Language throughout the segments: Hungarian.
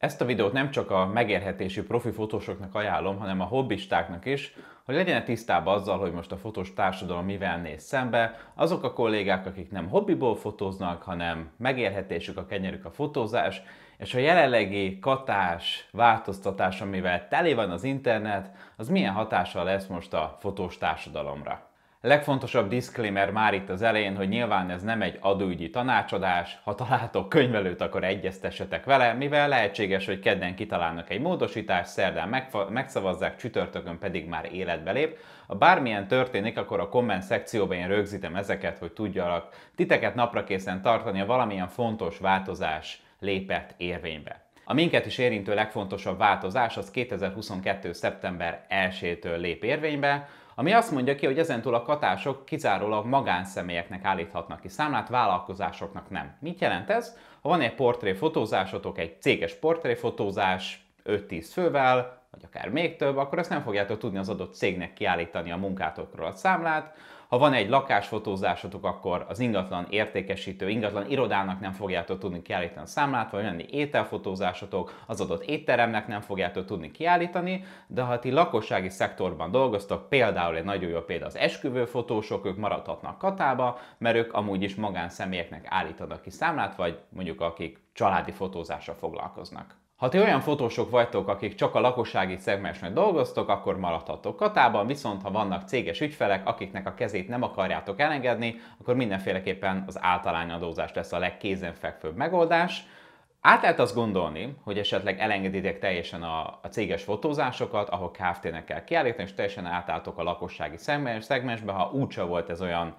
Ezt a videót nem csak a megérhetési profi fotósoknak ajánlom, hanem a hobbistáknak is, hogy legyenek tisztában azzal, hogy most a fotós társadalom mivel néz szembe, azok a kollégák, akik nem hobbiból fotóznak, hanem megérhetésük a kenyerük a fotózás, és a jelenlegi katás, változtatás, amivel teli van az internet, az milyen hatással lesz most a fotós társadalomra. Legfontosabb disclaimer már itt az elején, hogy nyilván ez nem egy adóügyi tanácsadás, ha találtok könyvelőt, akkor egyeztessetek vele, mivel lehetséges, hogy kedden kitalálnak egy módosítást, szerdán megszavazzák, csütörtökön pedig már életbe lép. Ha bármilyen történik, akkor a komment szekcióban én rögzítem ezeket, hogy tudjalak titeket napra készen tartani, ha valamilyen fontos változás lépett érvénybe. A minket is érintő legfontosabb változás az 2022. szeptember 1-től lép érvénybe, ami azt mondja ki, hogy ezentúl a katások kizárólag magánszemélyeknek állíthatnak ki számlát, vállalkozásoknak nem. Mit jelent ez? Ha van egy portréfotózásotok, egy céges portréfotózás 5-10 fővel, akár még több, akkor ezt nem fogjátok tudni az adott cégnek kiállítani a munkátokról a számlát. Ha van egy lakásfotózásotok, akkor az ingatlan értékesítő, ingatlan irodának nem fogjátok tudni kiállítani a számlát, vagy olyan ételfotózásotok, az adott étteremnek nem fogjátok tudni kiállítani, de ha ti lakossági szektorban dolgoztok, például egy nagyon jó példa az esküvőfotósok, ők maradhatnak katába, mert ők amúgy is magánszemélyeknek állítanak ki számlát, vagy mondjuk akik családi fotózással foglalkoznak. Ha ti olyan fotósok vagytok, akik csak a lakossági szegmensben dolgoztok, akkor maradhatok katában, viszont ha vannak céges ügyfelek, akiknek a kezét nem akarjátok elengedni, akkor mindenféleképpen az általányadózás lesz a legkézenfekvőbb megoldás. Át lehet azt gondolni, hogy esetleg elengeditek teljesen a, a céges fotózásokat, ahol Kft-nek kell kiállítani, és teljesen átálltok a lakossági szegmensbe, ha úgyse volt ez olyan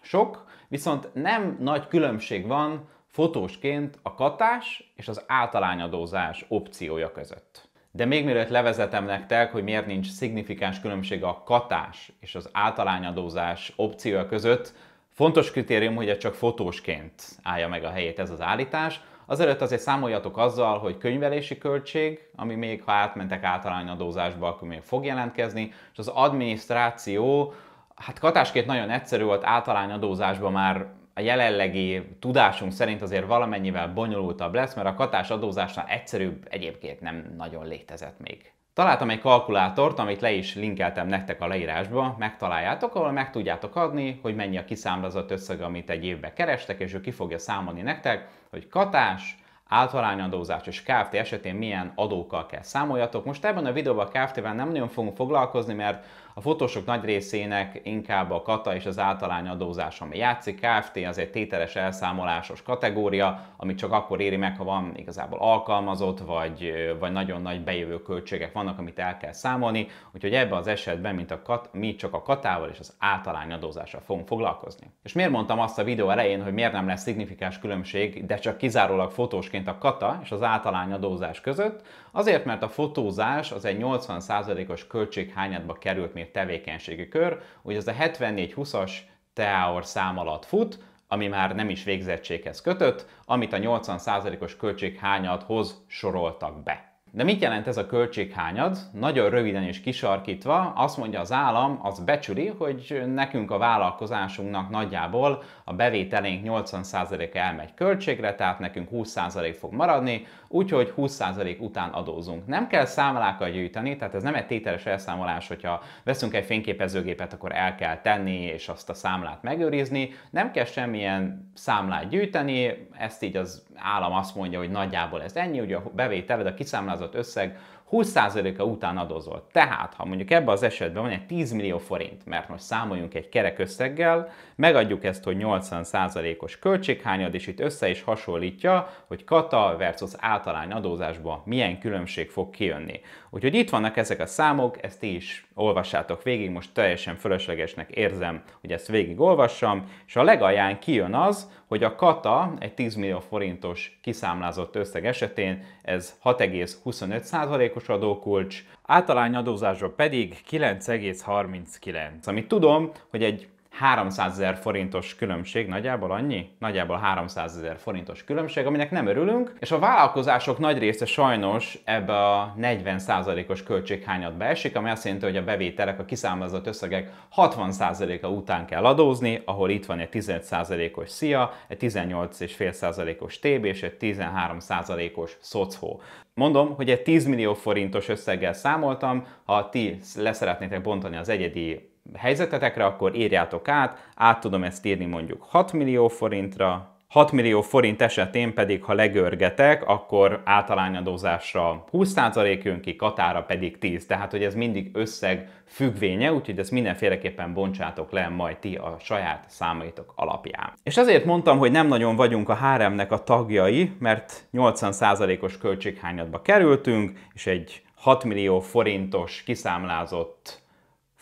sok, viszont nem nagy különbség van fotósként a katás és az általányadózás opciója között. De még mielőtt levezetem nektek, hogy miért nincs szignifikáns különbség a katás és az általányadózás opciója között, fontos kritérium, hogy ez csak fotósként állja meg a helyét ez az állítás. Azelőtt azért számoljatok azzal, hogy könyvelési költség, ami még ha átmentek általányadózásba, akkor még fog jelentkezni, és az adminisztráció, hát katásként nagyon egyszerű volt, általányadózásban már a jelenlegi tudásunk szerint azért valamennyivel bonyolultabb lesz, mert a katás adózásnál egyszerűbb egyébként nem nagyon létezett még. Találtam egy kalkulátort, amit le is linkeltem nektek a leírásba, megtaláljátok, ahol meg tudjátok adni, hogy mennyi a kiszámlázott összeg, amit egy évbe kerestek, és ő ki fogja számolni nektek, hogy katás, általányadózás és Kft. esetén milyen adókkal kell számoljatok. Most ebben a videóban a Kft-vel nem nagyon fogunk foglalkozni, mert a fotósok nagy részének inkább a kata és az általányadózás, ami játszik. Kft. az egy tételes elszámolásos kategória, amit csak akkor éri meg, ha van igazából alkalmazott, vagy, vagy nagyon nagy bejövő költségek vannak, amit el kell számolni. Úgyhogy ebben az esetben, mint a kat, mi csak a katával és az általányadózással fogunk foglalkozni. És miért mondtam azt a videó elején, hogy miért nem lesz szignifikáns különbség, de csak kizárólag fotósként a kata és az általányadózás között? Azért, mert a fotózás az egy 80%-os költséghányadba került még tevékenységi kör, úgy az a 74-20-as TEAOR szám alatt fut, ami már nem is végzettséghez kötött, amit a 80%-os költséghányadhoz soroltak be. De mit jelent ez a költséghányad? Nagyon röviden és kisarkítva azt mondja az állam, az becsüli, hogy nekünk a vállalkozásunknak nagyjából a bevételénk 80%-a elmegy költségre, tehát nekünk 20% fog maradni, úgyhogy 20% után adózunk. Nem kell számlákat gyűjteni, tehát ez nem egy tételes elszámolás, hogyha veszünk egy fényképezőgépet, akkor el kell tenni és azt a számlát megőrizni. Nem kell semmilyen számlát gyűjteni, ezt így az állam azt mondja, hogy nagyjából ez ennyi, ugye a bevételed, a kiszámlázott összeg 20%-a után adózol. Tehát, ha mondjuk ebben az esetben van egy 10 millió forint, mert most számoljunk egy kerek összeggel, megadjuk ezt, hogy 80%-os költséghányad, és itt össze is hasonlítja, hogy kata versus általány adózásban milyen különbség fog kijönni. Úgyhogy itt vannak ezek a számok, ezt ti is olvassátok végig, most teljesen fölöslegesnek érzem, hogy ezt végig olvassam, és a legalján kijön az, hogy a kata egy 10 millió forintos kiszámlázott összeg esetén ez 6,25%-os adókulcs, általány adózásra pedig 9,39. Amit tudom, hogy egy 300 ezer forintos különbség, nagyjából annyi? Nagyjából 300 ezer forintos különbség, aminek nem örülünk, és a vállalkozások nagy része sajnos ebbe a 40%-os költséghányatba esik, ami azt jelenti, hogy a bevételek, a kiszámlázott összegek 60%-a után kell adózni, ahol itt van egy 15%-os SZIA, egy 18,5%-os TB és egy 13%-os SZOCHO. Mondom, hogy egy 10 millió forintos összeggel számoltam, ha ti leszeretnétek bontani az egyedi helyzetetekre, akkor írjátok át, át tudom ezt írni mondjuk 6 millió forintra, 6 millió forint esetén pedig, ha legörgetek, akkor általányadózásra 20% jön ki, katára pedig 10. Tehát, hogy ez mindig összeg függvénye, úgyhogy ezt mindenféleképpen bontsátok le majd ti a saját számaitok alapján. És ezért mondtam, hogy nem nagyon vagyunk a HRM-nek a tagjai, mert 80%-os költséghányadba kerültünk, és egy 6 millió forintos kiszámlázott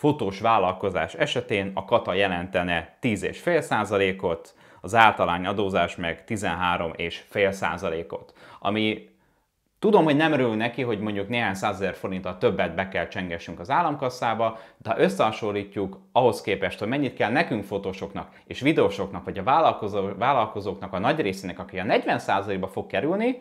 fotós vállalkozás esetén a kata jelentene 10,5%-ot, az általány adózás meg 13,5%-ot, ami Tudom, hogy nem örül neki, hogy mondjuk néhány százezer forinttal többet be kell csengessünk az államkasszába, de ha összehasonlítjuk ahhoz képest, hogy mennyit kell nekünk fotósoknak és videósoknak, vagy a vállalkozó, vállalkozóknak a nagy részének, aki a 40%-ba fog kerülni,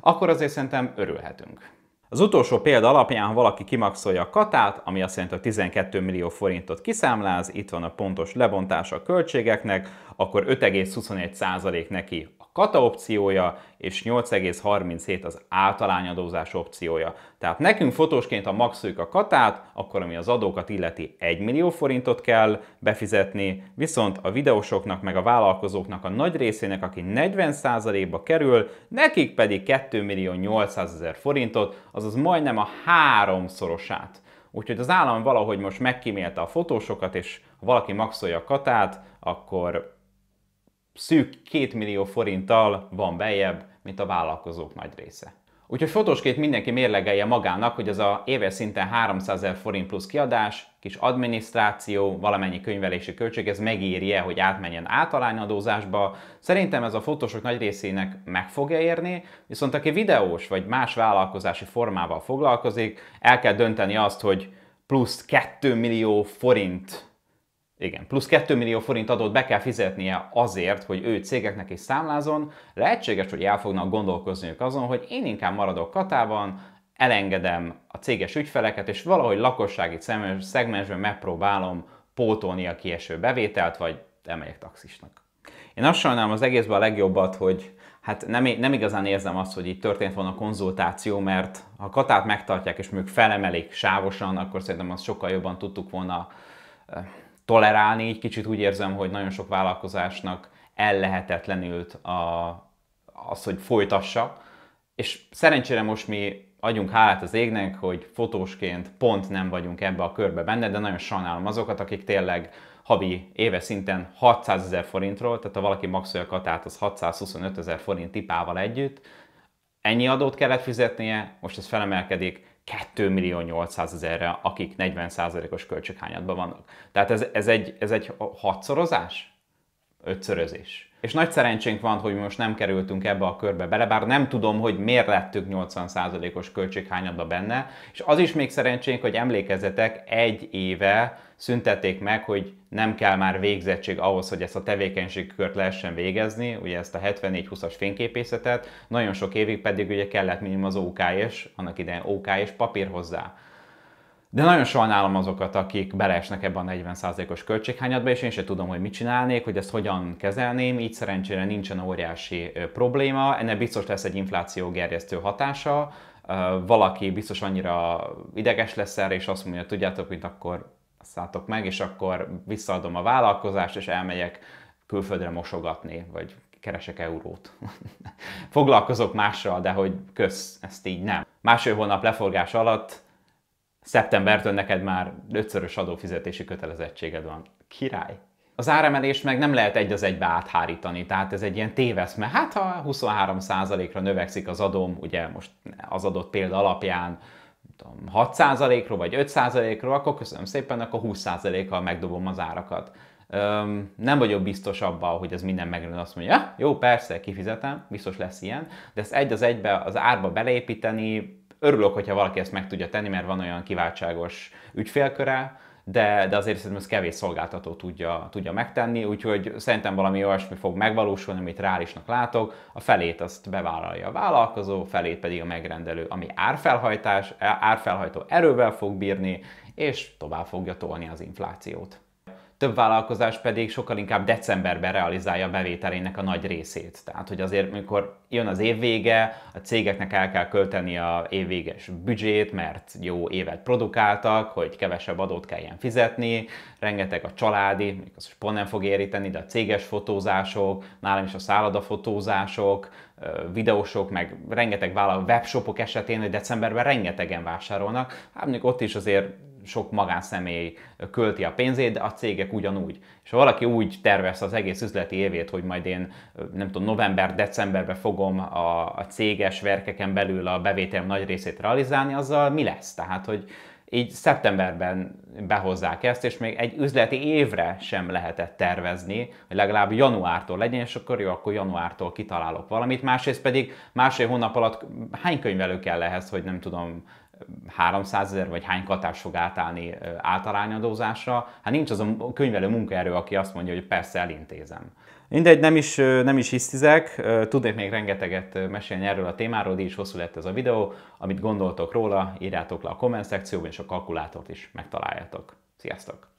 akkor azért szerintem örülhetünk. Az utolsó példa alapján, ha valaki kimaxolja a katát, ami azt jelenti, hogy 12 millió forintot kiszámláz, itt van a pontos lebontása a költségeknek, akkor 5,21% neki kata opciója, és 8,37 az általányadózás opciója. Tehát nekünk fotósként, ha maxoljuk a katát, akkor ami az adókat illeti 1 millió forintot kell befizetni, viszont a videósoknak meg a vállalkozóknak a nagy részének, aki 40%-ba kerül, nekik pedig 2 millió 800 ezer forintot, azaz majdnem a háromszorosát. Úgyhogy az állam valahogy most megkímélte a fotósokat, és ha valaki maxolja a katát, akkor szűk 2 millió forinttal van bejebb, mint a vállalkozók nagy része. Úgyhogy fotósként mindenki mérlegelje magának, hogy ez a éves szinten 300 ezer forint plusz kiadás, kis adminisztráció, valamennyi könyvelési költség, ez megírje, hogy átmenjen általányadózásba. Szerintem ez a fotósok nagy részének meg fogja érni, viszont aki videós vagy más vállalkozási formával foglalkozik, el kell dönteni azt, hogy plusz 2 millió forint igen, plusz 2 millió forint adót be kell fizetnie azért, hogy ő cégeknek is számlázon. Lehetséges, hogy el fognak gondolkozniuk azon, hogy én inkább maradok Katában, elengedem a céges ügyfeleket, és valahogy lakossági szegmensben megpróbálom pótolni a kieső bevételt, vagy elmegyek taxisnak. Én azt sajnálom az egészben a legjobbat, hogy hát nem, nem igazán érzem azt, hogy itt történt volna konzultáció, mert ha Katát megtartják és még felemelik sávosan, akkor szerintem azt sokkal jobban tudtuk volna tolerálni, így kicsit úgy érzem, hogy nagyon sok vállalkozásnak ellehetetlenült a, az, hogy folytassa, és szerencsére most mi adjunk hálát az égnek, hogy fotósként pont nem vagyunk ebbe a körbe benne, de nagyon sajnálom azokat, akik tényleg havi éve szinten 600 ezer forintról, tehát ha valaki maxolja katát, az 625 ezer forint tipával együtt, ennyi adót kellett fizetnie, most ez felemelkedik 2 millió 800 ezerre, akik 40%-os költséghányadban vannak. Tehát ez, ez, egy, ez egy hatszorozás? Ötszörözés. És nagy szerencsénk van, hogy most nem kerültünk ebbe a körbe bele, bár nem tudom, hogy miért lettük 80%-os költséghányadba benne, és az is még szerencsénk, hogy emlékezetek egy éve szüntették meg, hogy nem kell már végzettség ahhoz, hogy ezt a tevékenységkört lehessen végezni, ugye ezt a 74-20-as fényképészetet, nagyon sok évig pedig ugye kellett minimum az OK és annak idején OK papír hozzá. De nagyon sajnálom azokat, akik beleesnek ebben a 40%-os költséghányadba, és én sem tudom, hogy mit csinálnék, hogy ezt hogyan kezelném, így szerencsére nincsen óriási probléma, ennek biztos lesz egy infláció gerjesztő hatása, valaki biztos annyira ideges lesz erre, és azt mondja, tudjátok, hogy akkor szálltok meg, és akkor visszaadom a vállalkozást, és elmegyek külföldre mosogatni, vagy keresek eurót. Foglalkozok mással, de hogy kösz, ezt így nem. Másfél hónap leforgás alatt szeptembertől neked már ötszörös adófizetési kötelezettséged van. Király! Az áremelést meg nem lehet egy az egybe áthárítani, tehát ez egy ilyen téveszme. Hát ha 23%-ra növekszik az adóm, ugye most az adott példa alapján 6%-ról vagy 5%-ról, akkor köszönöm szépen, akkor 20%-kal megdobom az árakat. Öm, nem vagyok biztos abban, hogy ez minden megrőn azt mondja, ja, jó, persze, kifizetem, biztos lesz ilyen, de ezt egy az egybe az árba beleépíteni, örülök, hogyha valaki ezt meg tudja tenni, mert van olyan kiváltságos ügyfélköre, de, de azért szerintem ez kevés szolgáltató tudja, tudja megtenni, úgyhogy szerintem valami olyasmi fog megvalósulni, amit reálisnak látok, a felét azt bevállalja a vállalkozó, felét pedig a megrendelő, ami árfelhajtás, árfelhajtó erővel fog bírni, és tovább fogja tolni az inflációt több vállalkozás pedig sokkal inkább decemberben realizálja a bevételének a nagy részét. Tehát, hogy azért, amikor jön az évvége, a cégeknek el kell költeni a évvéges büdzsét, mert jó évet produkáltak, hogy kevesebb adót kelljen fizetni, rengeteg a családi, az pont nem fog éríteni, de a céges fotózások, nálam is a szállodafotózások, videósok, meg rengeteg vállalat, webshopok esetén, hogy decemberben rengetegen vásárolnak. Hát mondjuk ott is azért sok magánszemély költi a pénzét, de a cégek ugyanúgy. És ha valaki úgy tervez az egész üzleti évét, hogy majd én nem tudom, november-decemberben fogom a, a céges verkeken belül a bevételem nagy részét realizálni, azzal mi lesz? Tehát, hogy így szeptemberben behozzák ezt, és még egy üzleti évre sem lehetett tervezni, hogy legalább januártól legyen, és akkor jó, akkor januártól kitalálok valamit. Másrészt pedig másfél hónap alatt hány könyvelő kell ehhez, hogy nem tudom, 300 ezer vagy hány katás fog átállni általányadózásra. Hát nincs az a könyvelő munkaerő, aki azt mondja, hogy persze elintézem. Mindegy, nem is, nem is hisztizek, tudnék még rengeteget mesélni erről a témáról, így is hosszú lett ez a videó. Amit gondoltok róla, írjátok le a komment szekcióban, és a kalkulátort is megtaláljátok. Sziasztok!